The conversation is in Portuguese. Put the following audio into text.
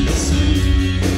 esqueci.